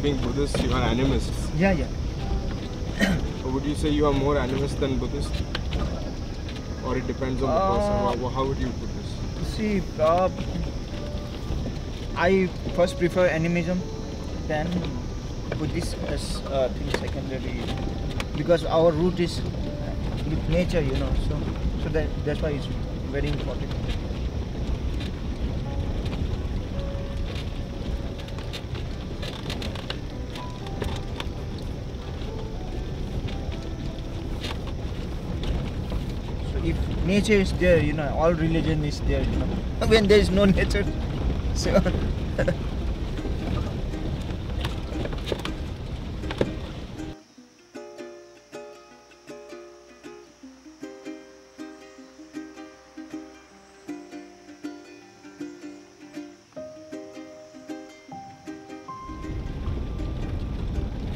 being Buddhist, you are animists. Yeah, yeah. Or would you say you are more animist than Buddhist? Or it depends on the person? Uh, How, how would you put this? See, uh, I first prefer animism, then Buddhist as uh, thing secondary, because our root is with nature, you know. So, so that that's why it's very important. Nature is there, you know, all religion is there, you know. When there is no nature, so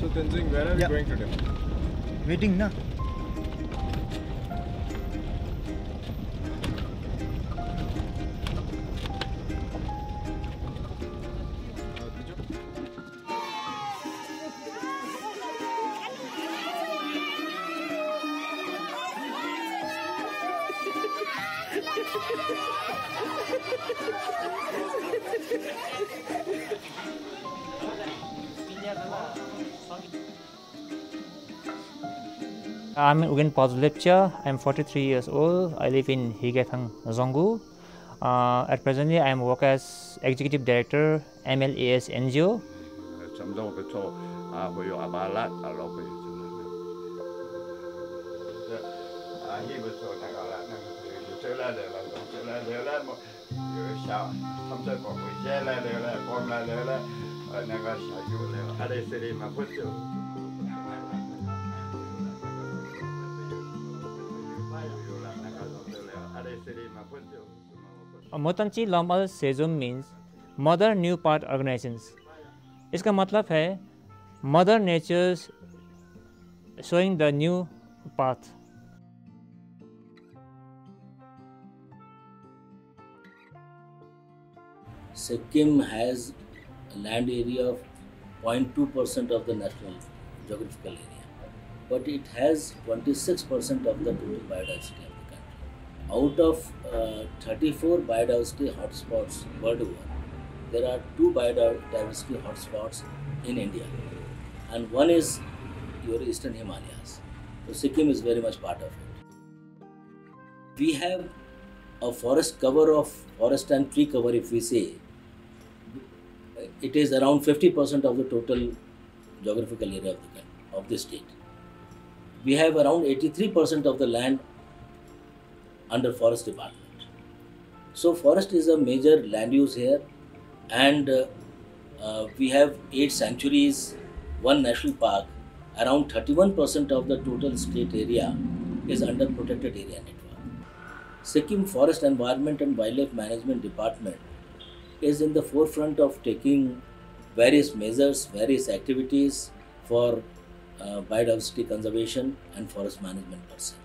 So Tenzing, where are we Yeah. going today? waiting na. I'm Ugen Pazu Lepcha. I'm 43 years old. I live in Higathang, Zongu. Uh, at presently, I am work as Executive Director, MLAS NGO. मोतनची लम्बल सेजुम means mother new path organisations इसका मतलब है mother nature's showing the new path Sikkim has land area of 0.2 percent of the national geographical area but it has 26 percent of the total biodiversity Out of uh, 34 biodiversity hotspots worldwide, there are two biodiversity hotspots in India, and one is your eastern Himalayas. So Sikkim is very much part of it. We have a forest cover of forest and tree cover, if we say, it is around 50% of the total geographical area of the of the state. We have around 83% of the land under forest department. So forest is a major land use here, and uh, uh, we have eight sanctuaries, one national park. Around 31% of the total state area is under protected area network. Sikkim Forest Environment and Wildlife Management Department is in the forefront of taking various measures, various activities for uh, biodiversity conservation and forest management per se.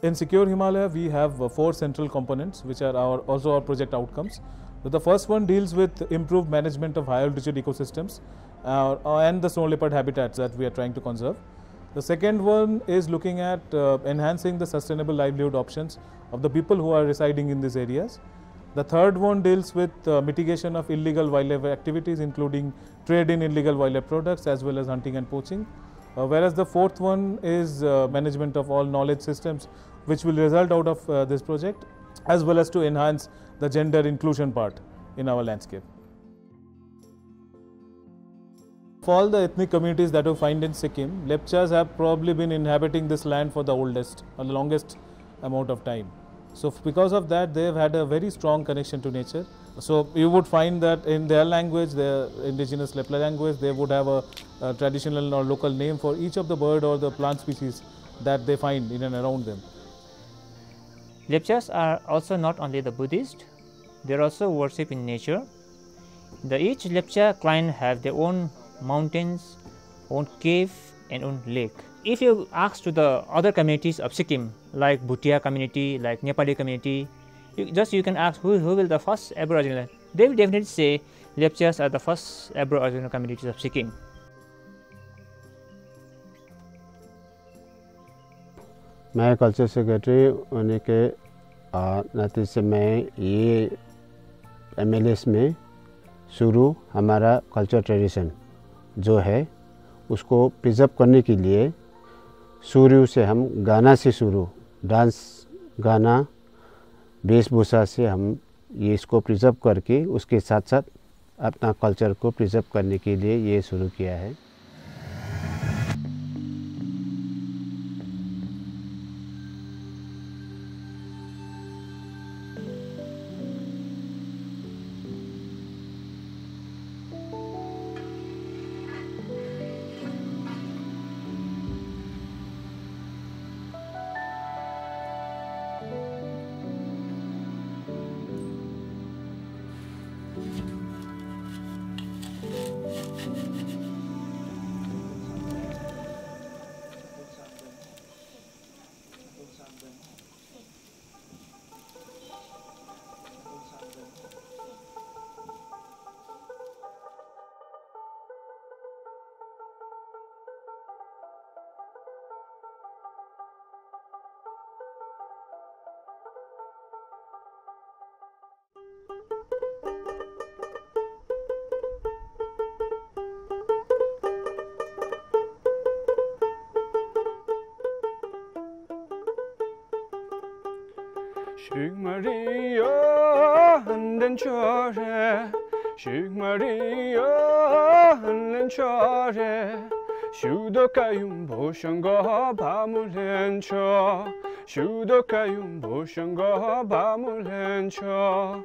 In Secure Himalaya, we have uh, four central components, which are our also our project outcomes. So the first one deals with improved management of high altitude ecosystems uh, and the snow leopard habitats that we are trying to conserve. The second one is looking at uh, enhancing the sustainable livelihood options of the people who are residing in these areas. The third one deals with uh, mitigation of illegal wildlife activities, including trade in illegal wildlife products as well as hunting and poaching. Uh, whereas the fourth one is uh, management of all knowledge systems, which will result out of uh, this project, as well as to enhance the gender inclusion part in our landscape. For all the ethnic communities that you find in Sikkim, Lepchas have probably been inhabiting this land for the oldest or the longest amount of time. So, because of that, they have had a very strong connection to nature. So, you would find that in their language, their indigenous Lepcha language, they would have a, a traditional or local name for each of the bird or the plant species that they find in and around them. Lepchas are also not only the Buddhist, they also worship in nature. The each Lepcha clan have their own mountains, own cave and own lake. If you ask to the other communities of Sikkim, like Bhutia community, like Nepali community, you, just you can ask who, who will the first Aboriginal, they will definitely say Lepchas are the first Aboriginal communities of Sikkim. मैं culture secretary होने के नाते से मैं ये M में शुरू हमारा कल्चर ट्रेडिशन जो है उसको प्रिजर्व करने के लिए शुरू से हम गाना से शुरू, डांस गाना, वेशभूषा से हम ये इसको प्रिजर्व करके उसके साथ साथ अपना कल्चर को प्रिजर्व करने के लिए ये शुरू किया है। Shuk Maria, anden chore. Shuk Maria, anden chore. Shudoka yum boshanga bamulencho. Shudoka yum boshanga bamulencho.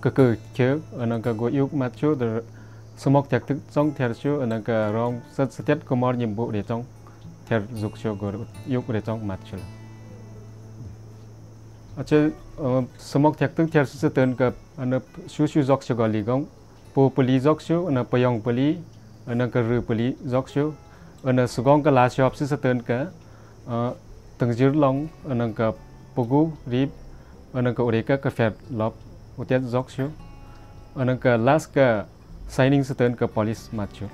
cơ cơ chế ở nâng cơ yêu mà chú để số mốc chặt thức trong theo chú ở nâng cơ rong sát sát chất có mọi nhiệm vụ để trong theo dục cho gọi yêu để trong mát chú ở chứ số mốc chặt thức theo sự tên cơ ở nâng chú chú dọc cho gọi lý gong po poli dọc chú ở nâng payong poli ở nâng cơ rư poli dọc chú ở nâng sự gong cơ lá chú áp sự tên cơ uh, từng dưới lòng ở nâng cơ pogu rib ở nâng cơ ổ đề cơ cơ phép lọc Отец त्यहाँ जग्छु अनका लास्टका shining ка сайнинг сетен ка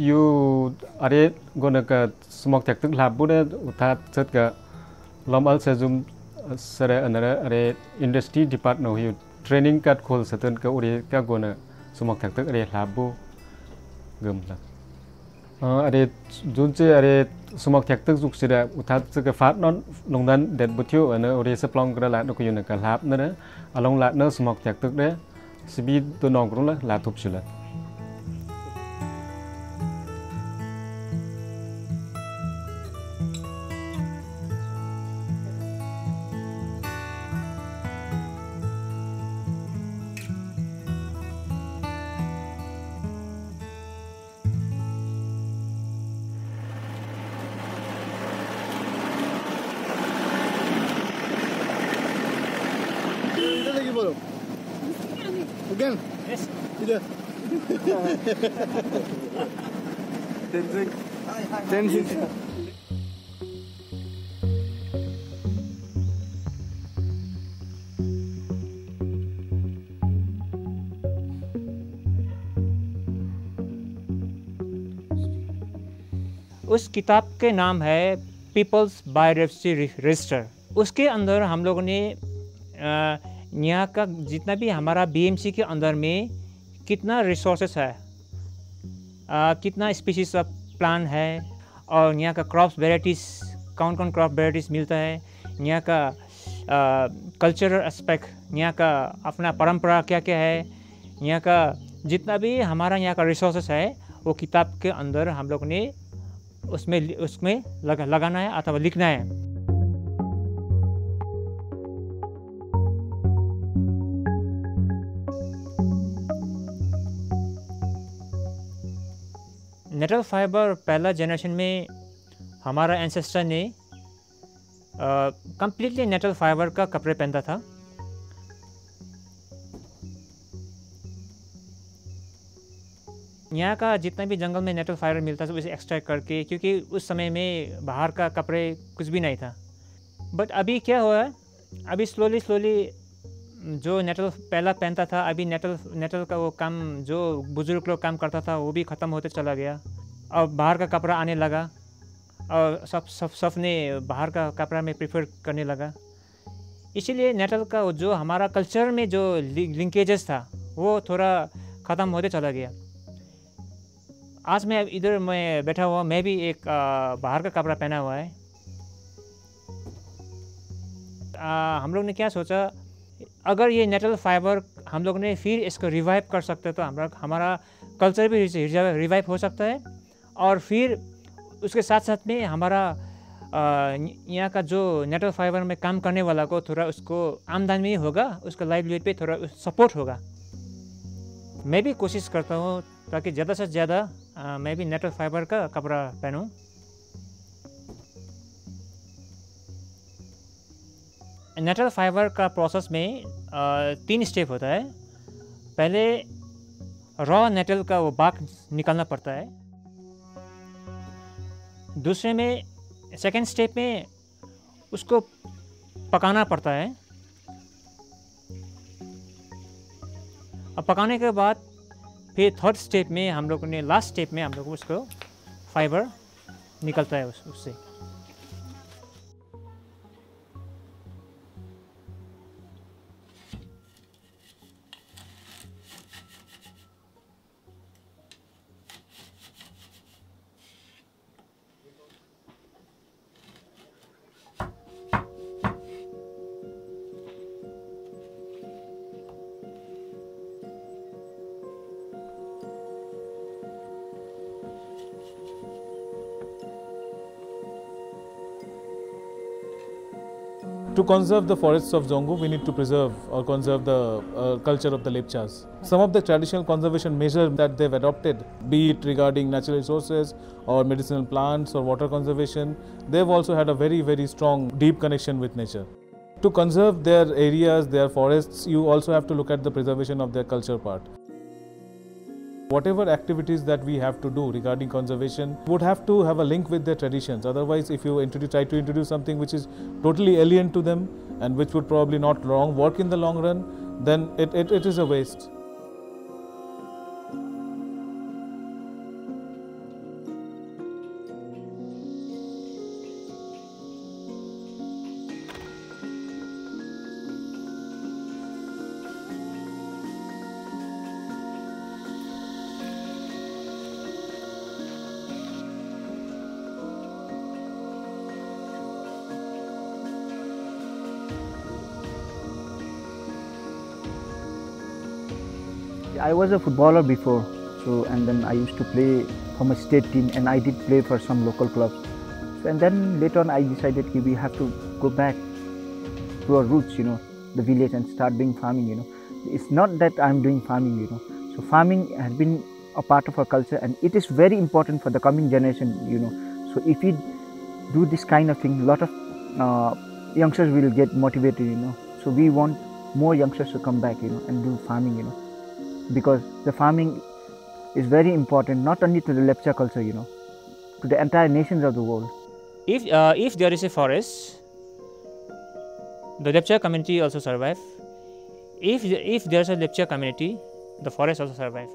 यो अरे गनका समक त्याक्तक लाबुने उथा lump अल सेजुम सरे अनरे अरे industry department हो training kat khol satan ka uri ka gona sumak thak tak are labu gum la are jun che are sumak thak tak juk sira uthat se ka fat non longdan det butyu ana uri se plong kra la no ko yun ka lab na na along la na sumak thak tak de sibi to nong kru la la thup उस किताब के नाम है peoples biography register उसके अंदर हम लोगों ने यहाँ का जितना भी हमारा बीएमसी के अंदर में कितना रिसोर्सेस है अ, कितना स्पीशीज ऑफ़ प्लांट है और यहाँ का क्रॉप्स वेराइटीज़ कौन कौन क्रॉप वेराइटीज़ मिलता है यहाँ का कल्चरल एस्पेक्ट यहाँ का अपना परंपरा क्या क्या है यहाँ का जितना भी हमारा यहाँ का रिसोर्सेस है वो किताब के अंदर हम लोग ने उसमें उसमें लगा लगाना है अथवा लिखना है। नेटल फाइबर पहला जनरेशन में हमारा एंसेस्टर ने कंप्लीटली नेटल फाइबर का कपड़े पहनता था। यहाँ का जितना भी जंगल में नेटल फाइबर मिलता था, उसे एक्सट्रैक्ट करके, क्योंकि उस समय में बाहर का कपड़े कुछ भी नहीं था। बट अभी क्या हुआ है? अभी स्लोली स्लोली जो नेटल पहला पहनता था अभी नेटल नेटल का वो काम जो बुज़ुर्ग लोग काम करता था वो भी ख़त्म होते चला गया। और बाहर का कपड़ा आने लगा और सब सब सबने बाहर का कपड़ा में प्रेफर करने लगा। इसीलिए नेटल का जो हमारा कल्चर में जो लिंकेजेस था वो थोड़ा ख़त्म होते चला गया। आज मैं इधर मैं बैठा हुआ मैं भी एक बाहर का कपड़ा पहना हुआ है। आ, हम लोग ने क्या सोचा अगर ये नेटल फाइबर हम लोग ने फिर इसको रिवाइव कर सकते तो हमारा हमारा कल्चर भी रिवाइव हो सकता है। और फिर उसके साथ साथ में हमारा यहाँ का जो नेटल फाइबर में काम करने वाला को थोड़ा उसको आमदनी भी होगा, उसका लाइवलीहुड पे थोड़ा सपोर्ट होगा। मैं भी कोशिश करता हूँ ताकि ज़्यादा से ज़्यादा मैं भी नेटल फाइबर का कपड़ा पहनूँ। नेटल फाइबर का प्रोसेस में तीन स्टेप होता है। पहले रॉ नेटल का वो बाग निकालना पड़ता है। दूसरे में सेकेंड स्टेप में उसको पकाना पड़ता है। और पकाने के बाद फिर थर्ड स्टेप में हम लोगों ने लास्ट स्टेप में हम लोग उसको फाइबर निकलता है उस, उससे। To conserve the forests of Dzongu, we need to preserve or conserve the uh, culture of the Lepchas. Some of the traditional conservation measures that they've adopted, be it regarding natural resources or medicinal plants or water conservation, they've also had a very, very strong, deep connection with nature. To conserve their areas, their forests, you also have to look at the preservation of their culture part. Whatever activities that we have to do regarding conservation would have to have a link with their traditions. Otherwise, if you try to introduce something which is totally alien to them and which would probably not long work in the long run, then it, it, it is a waste. I was a footballer before, so and then I used to play for my state team, and I did play for some local clubs. So, and then later on, I decided we have to go back to our roots, you know, the village, and start doing farming. You know, it's not that I'm doing farming, you know. So farming has been a part of our culture, and it is very important for the coming generation, you know. So if we do this kind of thing, a lot of uh, youngsters will get motivated, you know. So we want more youngsters to come back, you know, and do farming, you know. Because the farming is very important not only to the Lepcha culture, you know, to the entire nations of the world. If, uh, if there is a forest, the Lepcha community also survive. If, if there is a Lepcha community, the forest also survive.